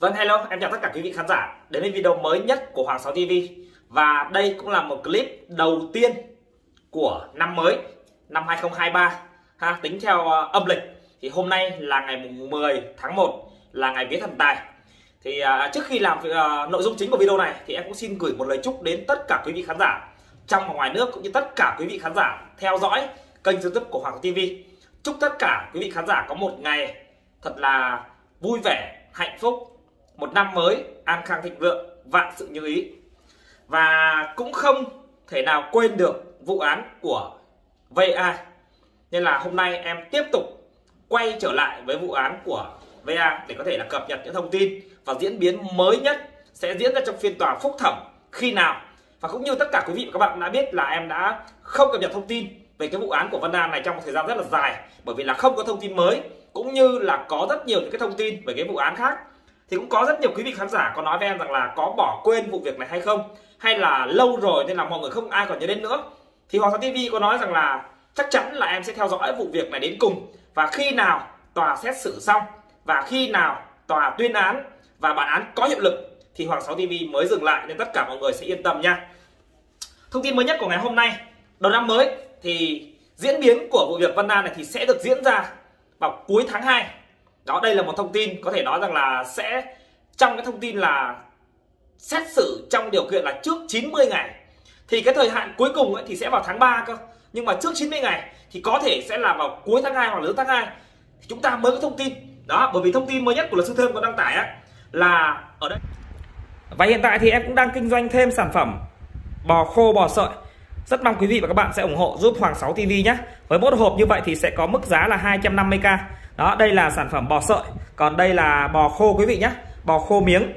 Vâng hello, em chào tất cả quý vị khán giả đến với video mới nhất của Hoàng Sáu TV Và đây cũng là một clip đầu tiên của năm mới năm 2023 ha, Tính theo uh, âm lịch thì hôm nay là ngày 10 tháng 1 là ngày vía thần tài. Thì uh, trước khi làm uh, nội dung chính của video này thì em cũng xin gửi một lời chúc đến tất cả quý vị khán giả trong và ngoài nước cũng như tất cả quý vị khán giả theo dõi kênh youtube của Hoàng Sáu TV Chúc tất cả quý vị khán giả có một ngày thật là vui vẻ, hạnh phúc một năm mới, an khang thịnh vượng, vạn sự như ý. Và cũng không thể nào quên được vụ án của VA nên là hôm nay em tiếp tục quay trở lại với vụ án của VA để có thể là cập nhật những thông tin và diễn biến mới nhất sẽ diễn ra trong phiên tòa phúc thẩm khi nào. Và cũng như tất cả quý vị và các bạn đã biết là em đã không cập nhật thông tin về cái vụ án của Vân An này trong một thời gian rất là dài, bởi vì là không có thông tin mới, cũng như là có rất nhiều những cái thông tin về cái vụ án khác thì cũng có rất nhiều quý vị khán giả có nói với em rằng là có bỏ quên vụ việc này hay không? Hay là lâu rồi nên là mọi người không ai còn nhớ đến nữa? Thì Hoàng Sa TV có nói rằng là chắc chắn là em sẽ theo dõi vụ việc này đến cùng. Và khi nào tòa xét xử xong và khi nào tòa tuyên án và bản án có hiệu lực thì Hoàng 6 TV mới dừng lại. Nên tất cả mọi người sẽ yên tâm nha. Thông tin mới nhất của ngày hôm nay, đầu năm mới thì diễn biến của vụ việc Vân An này thì sẽ được diễn ra vào cuối tháng 2 đó, đây là một thông tin có thể nói rằng là sẽ, trong cái thông tin là xét xử trong điều kiện là trước 90 ngày. Thì cái thời hạn cuối cùng ấy thì sẽ vào tháng 3 cơ. Nhưng mà trước 90 ngày thì có thể sẽ là vào cuối tháng 2 hoặc lớn tháng 2 thì chúng ta mới có thông tin. Đó, bởi vì thông tin mới nhất của luật sư thơm có đăng tải á, là ở đây. Và hiện tại thì em cũng đang kinh doanh thêm sản phẩm bò khô, bò sợi. Rất mong quý vị và các bạn sẽ ủng hộ giúp Hoàng 6 TV nhé. Với mỗi hộp như vậy thì sẽ có mức giá là 250k đó, đây là sản phẩm bò sợi. Còn đây là bò khô quý vị nhé bò khô miếng.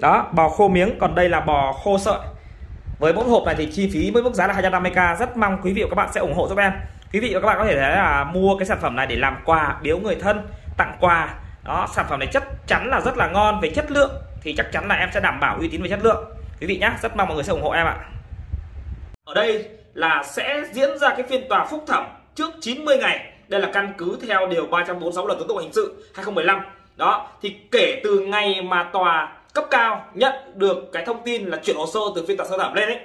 Đó, bò khô miếng. Còn đây là bò khô sợi. Với mỗi hộp này thì chi phí với mức giá là 250k rất mong quý vị và các bạn sẽ ủng hộ giúp em. Quý vị và các bạn có thể thấy là mua cái sản phẩm này để làm quà, biếu người thân, tặng quà. Đó, sản phẩm này chắc chắn là rất là ngon về chất lượng. Thì chắc chắn là em sẽ đảm bảo uy tín về chất lượng. Quý vị nhé rất mong mọi người sẽ ủng hộ em ạ. Ở đây là sẽ diễn ra cái phiên tòa phúc thẩm trước 90 ngày đây là căn cứ theo điều 346 luật tố tụng hình sự 2015 đó, thì kể từ ngày mà tòa cấp cao nhận được cái thông tin là chuyển hồ sơ từ phiên tòa sơ thẩm lên ấy,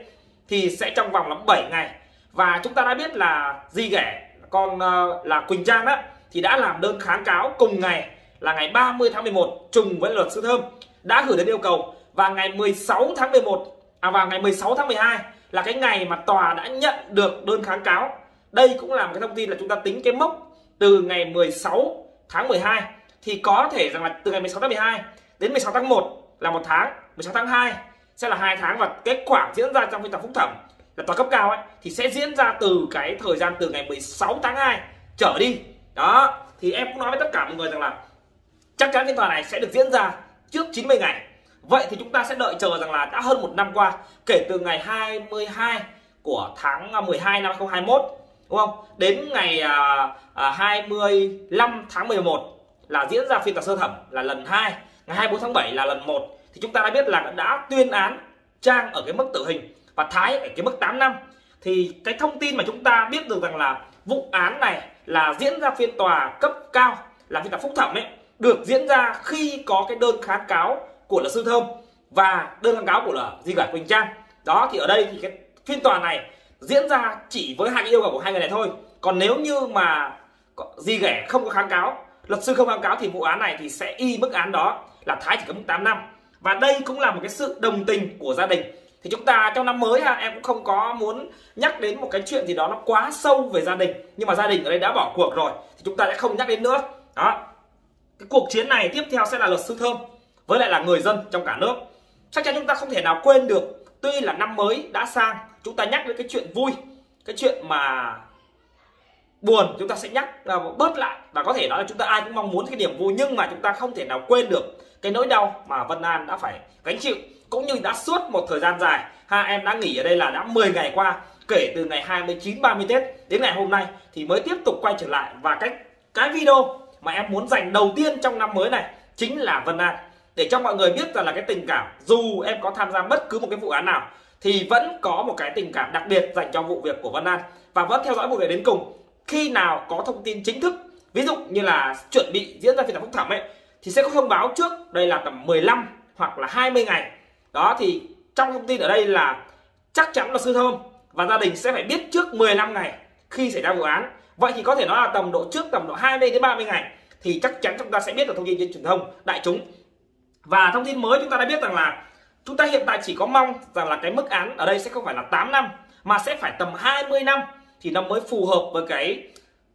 thì sẽ trong vòng là 7 ngày. Và chúng ta đã biết là di ghẻ, con ờ, là Quỳnh Trang đó, thì đã làm đơn kháng cáo cùng ngày là ngày 30 tháng 11 trùng với luật sư thơm, đã gửi đến yêu cầu. Và ngày 16 tháng 11 à vào ngày 16 tháng 12 là cái ngày mà tòa đã nhận được đơn kháng cáo đây cũng là một cái thông tin là chúng ta tính cái mốc từ ngày 16 tháng 12 thì có thể rằng là từ ngày 16 tháng 12 đến 16 tháng 1 là một tháng 16 tháng 2 sẽ là hai tháng và kết quả diễn ra trong phiên tòa phúc thẩm là tòa cấp cao ấy, thì sẽ diễn ra từ cái thời gian từ ngày 16 tháng 2 trở đi. Đó, thì em cũng nói với tất cả mọi người rằng là chắc chắn phiên tòa này sẽ được diễn ra trước 90 ngày. Vậy thì chúng ta sẽ đợi chờ rằng là đã hơn một năm qua, kể từ ngày 22 của tháng 12 năm 2021 đúng không? Đến ngày à, à, 25 tháng 11 là diễn ra phiên tòa sơ thẩm là lần 2 ngày 24 tháng 7 là lần 1 thì chúng ta đã biết là đã tuyên án Trang ở cái mức tử hình và Thái ở cái mức 8 năm. Thì cái thông tin mà chúng ta biết được rằng là vụ án này là diễn ra phiên tòa cấp cao là phiên tòa phúc thẩm ấy được diễn ra khi có cái đơn kháng cáo của luật sư thơm và đơn kháng cáo của là di cải quỳnh trang. Đó thì ở đây thì cái phiên tòa này diễn ra chỉ với hai cái yêu cầu của hai người này thôi. Còn nếu như mà di ghẻ không có kháng cáo, luật sư không kháng cáo thì vụ án này thì sẽ y mức án đó là thái chỉ có mức 8 năm. Và đây cũng là một cái sự đồng tình của gia đình. Thì chúng ta trong năm mới ha, em cũng không có muốn nhắc đến một cái chuyện gì đó nó quá sâu về gia đình. Nhưng mà gia đình ở đây đã bỏ cuộc rồi, thì chúng ta sẽ không nhắc đến nữa. Đó. Cái cuộc chiến này tiếp theo sẽ là luật sư thơm, với lại là người dân trong cả nước. Chắc chắn chúng ta không thể nào quên được, tuy là năm mới đã sang chúng ta nhắc đến cái chuyện vui, cái chuyện mà buồn, chúng ta sẽ nhắc là bớt lại. Và có thể nói là chúng ta ai cũng mong muốn cái niềm vui, nhưng mà chúng ta không thể nào quên được cái nỗi đau mà Vân An đã phải gánh chịu, cũng như đã suốt một thời gian dài. Ha em đã nghỉ ở đây là đã 10 ngày qua, kể từ ngày 29 30 Tết đến ngày hôm nay, thì mới tiếp tục quay trở lại. Và cái cái video mà em muốn dành đầu tiên trong năm mới này chính là Vân An. Để cho mọi người biết rằng là cái tình cảm, dù em có tham gia bất cứ một cái vụ án nào thì vẫn có một cái tình cảm đặc biệt dành cho vụ việc của Vân An. Và vẫn theo dõi vụ việc đến cùng. Khi nào có thông tin chính thức, ví dụ như là chuẩn bị diễn ra phiên tòa phúc thẩm ấy, thì sẽ có thông báo trước, đây là tầm 15 hoặc là 20 ngày. Đó, thì trong thông tin ở đây là chắc chắn là sư thơm và gia đình sẽ phải biết trước 15 ngày khi xảy ra vụ án. Vậy thì có thể nói là tầm độ trước, tầm độ 20 đến 30 ngày thì chắc chắn chúng ta sẽ biết được thông tin trên truyền thông đại chúng. Và thông tin mới chúng ta đã biết rằng là chúng ta hiện tại chỉ có mong rằng là cái mức án ở đây sẽ không phải là 8 năm, mà sẽ phải tầm 20 năm thì nó mới phù hợp với cái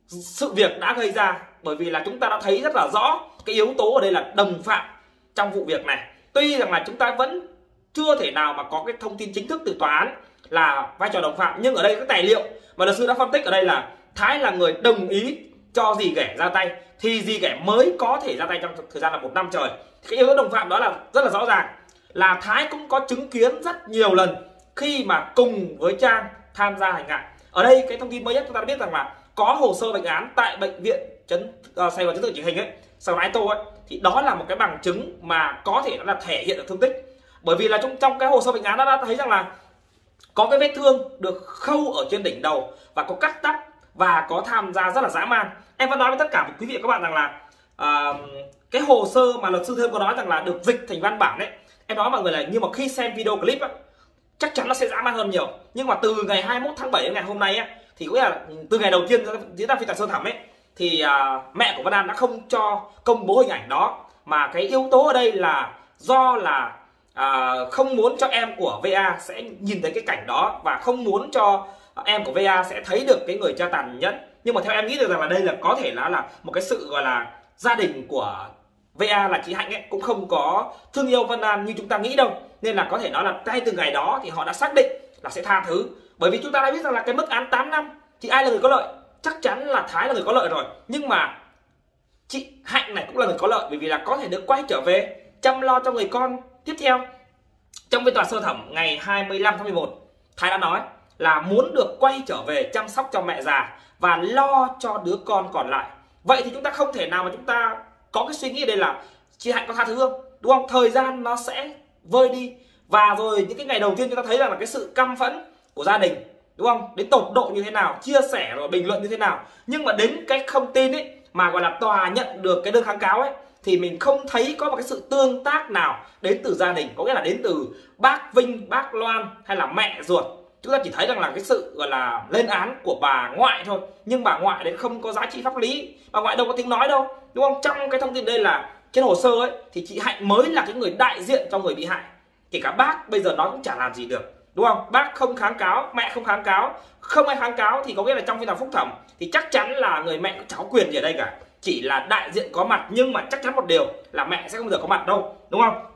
sự việc đã gây ra. Bởi vì là chúng ta đã thấy rất là rõ cái yếu tố ở đây là đồng phạm trong vụ việc này. Tuy rằng là chúng ta vẫn chưa thể nào mà có cái thông tin chính thức từ tòa án là vai trò đồng phạm, nhưng ở đây cái tài liệu mà luật sư đã phân tích ở đây là thái là người đồng ý cho gì ghẻ ra tay. Thì gì ghẻ mới có thể ra tay trong thời gian là một năm trời. Cái yếu tố đồng phạm đó là rất là rõ ràng là thái cũng có chứng kiến rất nhiều lần khi mà cùng với trang tham gia hành hạ. Ở đây cái thông tin mới nhất chúng ta đã biết rằng là có hồ sơ bệnh án tại bệnh viện chấn uh, sài gòn chấn thương chỉnh hình ấy sau này tôi ấy. Thì đó là một cái bằng chứng mà có thể là thể hiện được thương tích. Bởi vì là trong trong cái hồ sơ bệnh án nó đã thấy rằng là có cái vết thương được khâu ở trên đỉnh đầu và có cắt tóc và có tham gia rất là dã man. Em vẫn nói với tất cả quý vị và các bạn rằng là uh, cái hồ sơ mà luật sư Thêm có nói rằng là được dịch thành văn bản đấy cái đó mọi người là nhưng mà khi xem video clip á chắc chắn nó sẽ dã man hơn nhiều. Nhưng mà từ ngày 21 tháng 7 đến ngày hôm nay á thì cũng là từ ngày đầu tiên diễn ra phiên tòa sơ thẩm ấy thì à, mẹ của Văn An đã không cho công bố hình ảnh đó. Mà cái yếu tố ở đây là do là à, không muốn cho em của VA sẽ nhìn thấy cái cảnh đó và không muốn cho em của VA sẽ thấy được cái người cha tàn nhẫn. Nhưng mà theo em nghĩ được rằng là đây là có thể là là một cái sự gọi là gia đình của VA là chị Hạnh ấy, cũng không có thương yêu Vân An như chúng ta nghĩ đâu. Nên là có thể nói là ngay từ ngày đó thì họ đã xác định là sẽ tha thứ. Bởi vì chúng ta đã biết rằng là cái mức án 8 năm thì ai là người có lợi? Chắc chắn là Thái là người có lợi rồi. Nhưng mà chị Hạnh này cũng là người có lợi, bởi vì là có thể được quay trở về, chăm lo cho người con. Tiếp theo, trong phiên tòa sơ thẩm ngày 25 tháng 11 Thái đã nói là muốn được quay trở về chăm sóc cho mẹ già và lo cho đứa con còn lại. Vậy thì chúng ta không thể nào mà chúng ta có cái suy nghĩ đây là chị hạnh có tha thứ không? Đúng không? Thời gian nó sẽ vơi đi. Và rồi những cái ngày đầu tiên chúng ta thấy rằng là cái sự căm phẫn của gia đình đúng không? Đến tột độ như thế nào chia sẻ rồi bình luận như thế nào. Nhưng mà đến cái không tin ấy mà gọi là tòa nhận được cái đơn kháng cáo ấy thì mình không thấy có một cái sự tương tác nào đến từ gia đình. Có nghĩa là đến từ bác Vinh, bác Loan hay là mẹ ruột. Chúng ta chỉ thấy rằng là cái sự gọi là lên án của bà ngoại thôi. Nhưng bà ngoại đấy không có giá trị pháp lý. Bà ngoại đâu có tiếng nói đâu đúng không? Trong cái thông tin đây là trên hồ sơ ấy, thì chị hạnh mới là cái người đại diện cho người bị hại. Kể cả bác bây giờ nó cũng chả làm gì được. Đúng không? Bác không kháng cáo, mẹ không kháng cáo, không ai kháng cáo thì có nghĩa là trong phiên tòa phúc thẩm thì chắc chắn là người mẹ cũng cháu quyền gì ở đây cả. Chỉ là đại diện có mặt nhưng mà chắc chắn một điều là mẹ sẽ không bao giờ có mặt đâu. Đúng không?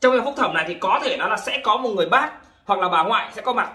Trong phiên phúc thẩm này thì có thể nó là sẽ có một người bác hoặc là bà ngoại sẽ có mặt.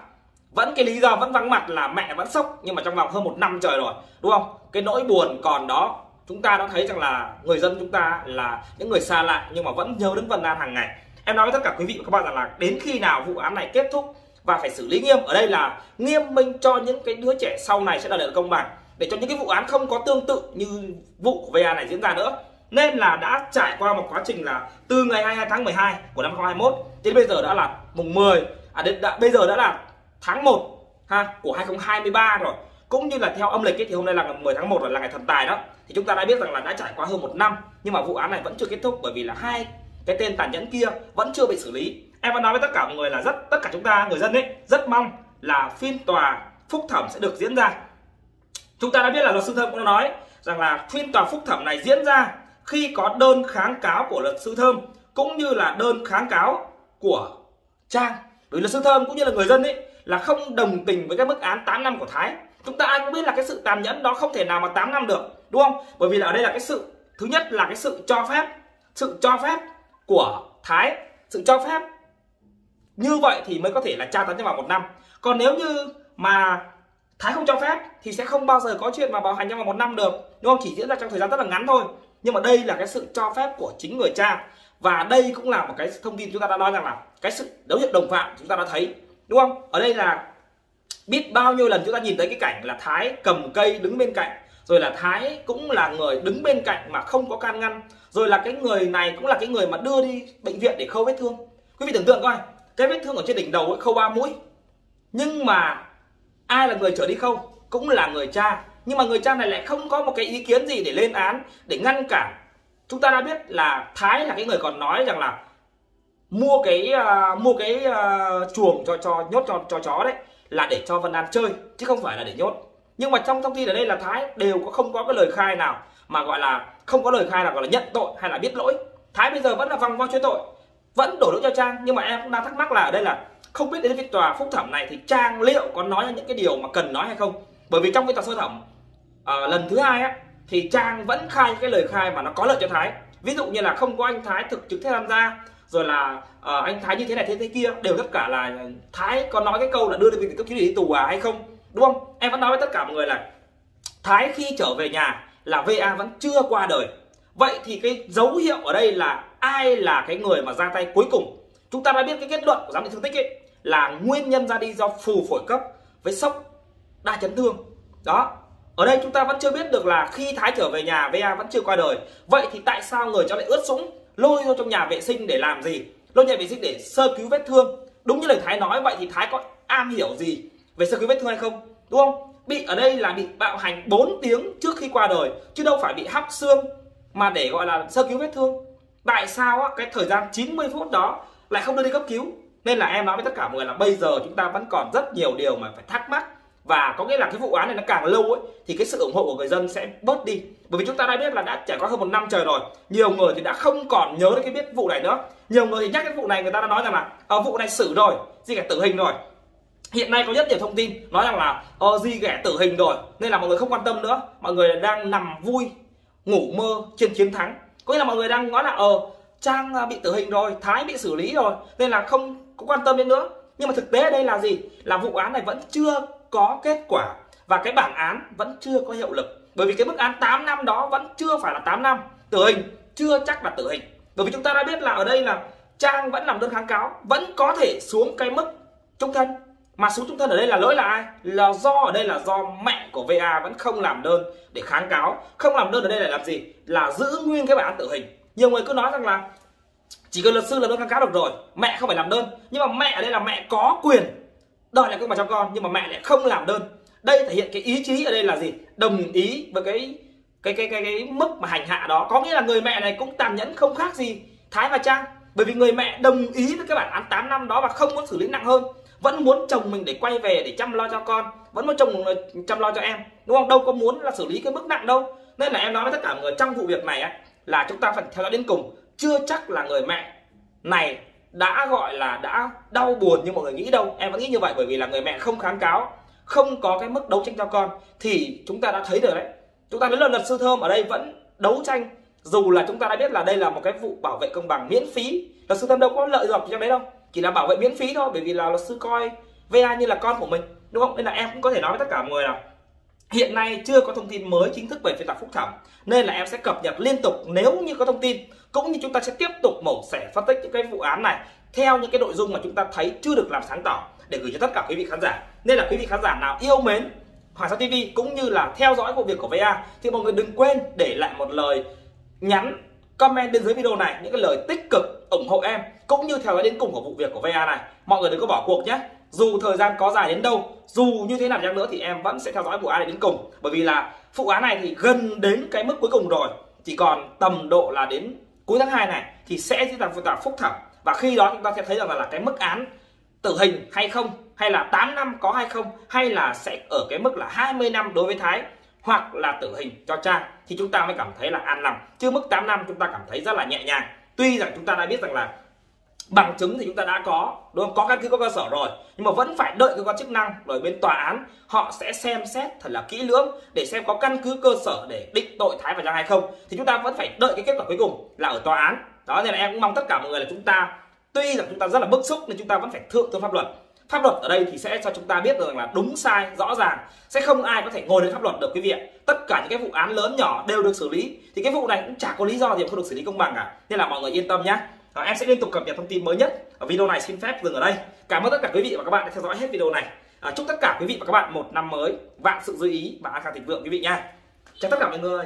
Vẫn cái lý do vẫn vắng mặt là mẹ vẫn sốc nhưng mà trong vòng hơn một năm trời rồi. Đúng không? Cái nỗi buồn còn đó chúng ta đã thấy rằng là người dân chúng ta là những người xa lạ nhưng mà vẫn nhớ đến Vân An hàng ngày. Em nói với tất cả quý vị và các bạn rằng là đến khi nào vụ án này kết thúc và phải xử lý nghiêm ở đây là nghiêm minh cho những cái đứa trẻ sau này sẽ là được công bằng. Để cho những cái vụ án không có tương tự như vụ của VA này diễn ra nữa nên là đã trải qua một quá trình là từ ngày 22 tháng 12 của năm 2021 đến bây giờ đã là mùng 10 à đến đã, bây giờ đã là tháng 1 ha của 2023 rồi cũng như là theo âm lịch ấy, thì hôm nay là ngày 10 tháng 1 là ngày thần tài đó. Thì chúng ta đã biết rằng là đã trải qua hơn một năm nhưng mà vụ án này vẫn chưa kết thúc bởi vì là hai cái tên tàn nhẫn kia vẫn chưa bị xử lý. Em vẫn nói với tất cả mọi người là rất tất cả chúng ta người dân ấy rất mong là phiên tòa phúc thẩm sẽ được diễn ra. Chúng ta đã biết là luật sư thơm cũng đã nói rằng là phiên tòa phúc thẩm này diễn ra khi có đơn kháng cáo của luật sư thơm cũng như là đơn kháng cáo của trang. Bởi luật sư thơm cũng như là người dân ấy là không đồng tình với các mức án 8 năm của thái chúng ta ai cũng biết là cái sự tàn nhẫn đó không thể nào mà 8 năm được, đúng không? Bởi vì là ở đây là cái sự, thứ nhất là cái sự cho phép, sự cho phép của thái, sự cho phép. Như vậy thì mới có thể là tra tấn trong vòng một năm. Còn nếu như mà thái không cho phép thì sẽ không bao giờ có chuyện mà bảo hành trong vòng một năm được, đúng không? Chỉ diễn ra trong thời gian rất là ngắn thôi. Nhưng mà đây là cái sự cho phép của chính người cha. Và đây cũng là một cái thông tin chúng ta đã nói rằng là cái sự đấu hiệu đồng phạm chúng ta đã thấy, đúng không? Ở đây là biết bao nhiêu lần chúng ta nhìn thấy cái cảnh là thái cầm cây đứng bên cạnh rồi là thái cũng là người đứng bên cạnh mà không có can ngăn rồi là cái người này cũng là cái người mà đưa đi bệnh viện để khâu vết thương. Quý vị tưởng tượng coi cái vết thương ở trên đỉnh đầu ấy, khâu ba mũi. Nhưng mà ai là người trở đi khâu? Cũng là người cha. Nhưng mà người cha này lại không có một cái ý kiến gì để lên án để ngăn cản. Chúng ta đã biết là thái là cái người còn nói rằng là mua cái uh, mua cái uh, chuồng cho cho nhốt cho cho chó đấy là để cho Vân An chơi chứ không phải là để nhốt. Nhưng mà trong thông tin ở đây là Thái đều có không có cái lời khai nào mà gọi là không có lời khai nào gọi là nhận tội hay là biết lỗi. Thái bây giờ vẫn là vòng vo chối tội vẫn đổ lỗi cho Trang. Nhưng mà em cũng đang thắc mắc là ở đây là không biết đến phiên tòa phúc thẩm này thì Trang liệu có nói những cái điều mà cần nói hay không? Bởi vì trong phiên tòa sơ thẩm à, lần thứ hai á thì Trang vẫn khai cái lời khai mà nó có lợi cho Thái. Ví dụ như là không có anh Thái thực trực tiếp tham gia rồi là uh, anh Thái như thế này thế thế kia đều tất cả là Thái có nói cái câu là đưa được bị cấp cứu đi tù à hay không đúng không? Em vẫn nói với tất cả mọi người là Thái khi trở về nhà là VA vẫn chưa qua đời. Vậy thì cái dấu hiệu ở đây là ai là cái người mà ra tay cuối cùng? Chúng ta đã biết cái kết luận của giám định thương tích ấy là nguyên nhân ra đi do phù phổi cấp với sốc đa chấn thương. Đó ở đây chúng ta vẫn chưa biết được là khi Thái trở về nhà VA vẫn chưa qua đời. Vậy thì tại sao người cháu lại ướt sũng? Lôi vô trong nhà vệ sinh để làm gì? Lôi nhà vệ sinh để sơ cứu vết thương. Đúng như lời Thái nói vậy thì Thái có am hiểu gì về sơ cứu vết thương hay không? Đúng không? Bị ở đây là bị bạo hành 4 tiếng trước khi qua đời chứ đâu phải bị hóc xương mà để gọi là sơ cứu vết thương. Tại sao á, cái thời gian 90 phút đó lại không đưa đi cấp cứu? Nên là em nói với tất cả mọi người là bây giờ chúng ta vẫn còn rất nhiều điều mà phải thắc mắc và có nghĩa là cái vụ án này nó càng lâu ấy thì cái sự ủng hộ của người dân sẽ bớt đi. Bởi vì chúng ta đã biết là đã trải qua hơn một năm trời rồi nhiều người thì đã không còn nhớ đến cái biết vụ này nữa. Nhiều người thì nhắc đến vụ này người ta đã nói rằng là ở vụ này xử rồi gì cả tử hình rồi. Hiện nay có rất nhiều thông tin nói rằng là ờ, di ghẻ tử hình rồi. Nên là mọi người không quan tâm nữa. Mọi người đang nằm vui ngủ mơ trên chiến thắng. Có nghĩa là mọi người đang nói là ờ trang à, bị tử hình rồi thái bị xử lý rồi. Nên là không có quan tâm đến nữa. Nhưng mà thực tế ở đây là gì? Là vụ án này vẫn chưa có kết quả và cái bản án vẫn chưa có hiệu lực. Bởi vì cái mức án 8 năm đó vẫn chưa phải là 8 năm. Tử hình, chưa chắc là tử hình. Bởi vì chúng ta đã biết là ở đây là trang vẫn làm đơn kháng cáo, vẫn có thể xuống cái mức trung thân. Mà xuống trung thân ở đây là lỗi là ai? Là do ở đây là do mẹ của va vẫn không làm đơn để kháng cáo. Không làm đơn ở đây là làm gì? Là giữ nguyên cái bản án tử hình. Nhiều người cứ nói rằng là chỉ cần luật sư làm đơn kháng cáo được rồi, mẹ không phải làm đơn. Nhưng mà mẹ ở đây là mẹ có quyền đòi lại công mà cho con nhưng mà mẹ lại không làm đơn. Đây thể hiện cái ý chí ở đây là gì? Đồng ý với cái cái cái cái cái mức mà hành hạ đó. Có nghĩa là người mẹ này cũng tàn nhẫn không khác gì thái và trang. Bởi vì người mẹ đồng ý với cái bản án 8 năm đó và không muốn xử lý nặng hơn. Vẫn muốn chồng mình để quay về để chăm lo cho con. Vẫn muốn chồng chăm lo cho em. Đúng không? Đâu có muốn là xử lý cái mức nặng đâu. Nên là em nói với tất cả mọi người trong vụ việc này ấy, là chúng ta phải theo dõi đến cùng. Chưa chắc là người mẹ này đã gọi là đã đau buồn như mọi người nghĩ đâu. Em vẫn nghĩ như vậy bởi vì là người mẹ không kháng cáo, không có cái mức đấu tranh cho con. Thì chúng ta đã thấy được đấy. Chúng ta thấy là luật sư thơm, ở đây vẫn đấu tranh. Dù là chúng ta đã biết là đây là một cái vụ bảo vệ công bằng miễn phí. Luật sư thơm đâu có lợi dụng trong đấy đâu. Chỉ là bảo vệ miễn phí thôi, bởi vì là luật sư coi va như là con của mình, đúng không? Nên là em cũng có thể nói với tất cả mọi người là hiện nay chưa có thông tin mới chính thức về phiên tòa phúc thẩm, nên là em sẽ cập nhật liên tục nếu như có thông tin. Cũng như chúng ta sẽ tiếp tục mổ xẻ phân tích những cái vụ án này theo những cái nội dung mà chúng ta thấy chưa được làm sáng tỏ để gửi cho tất cả quý vị khán giả. Nên là quý vị khán giả nào yêu mến Hoàng Sa TV cũng như là theo dõi vụ việc của VA thì mọi người đừng quên để lại một lời nhắn, comment bên dưới video này, những cái lời tích cực ủng hộ em cũng như theo dõi đến cùng của vụ việc của VA này. Mọi người đừng có bỏ cuộc nhé dù thời gian có dài đến đâu, dù như thế nào chăng nữa thì em vẫn sẽ theo dõi vụ án này đến cùng. Bởi vì là vụ án này thì gần đến cái mức cuối cùng rồi. Chỉ còn tầm độ là đến cuối tháng 2 này thì sẽ diễn ra phiên tòa phúc thẩm. Và khi đó chúng ta sẽ thấy rằng là cái mức án tử hình hay không, hay là 8 năm có hay không, hay là sẽ ở cái mức là 20 năm đối với Thái, hoặc là tử hình cho Trang thì chúng ta mới cảm thấy là an lòng. Chứ mức 8 năm chúng ta cảm thấy rất là nhẹ nhàng. Tuy rằng chúng ta đã biết rằng là bằng chứng thì chúng ta đã có, đúng không? Có căn cứ có cơ sở rồi, nhưng mà vẫn phải đợi cơ quan chức năng rồi bên tòa án họ sẽ xem xét thật là kỹ lưỡng để xem có căn cứ cơ sở để định tội thái và giang hay không. Thì chúng ta vẫn phải đợi cái kết quả cuối cùng là ở tòa án. Đó, nên là em cũng mong tất cả mọi người là chúng ta, tuy rằng chúng ta rất là bức xúc nên chúng ta vẫn phải thượng tôn pháp luật. Pháp luật ở đây thì sẽ cho chúng ta biết rằng là đúng, sai, rõ ràng, sẽ không ai có thể ngồi đến pháp luật được quý vị ạ. Tất cả những cái vụ án lớn nhỏ đều được xử lý. Thì cái vụ này cũng chả có lý do gì không được xử lý công bằng cả. Nên là mọi người yên tâm nhé Ờ, em sẽ liên tục cập nhật thông tin mới nhất ở video này xin phép dừng ở đây. Cảm ơn tất cả quý vị và các bạn đã theo dõi hết video này. À, chúc tất cả quý vị và các bạn một năm mới vạn sự dư ý và an khang thịnh vượng quý vị nha. Chào tất cả mọi người.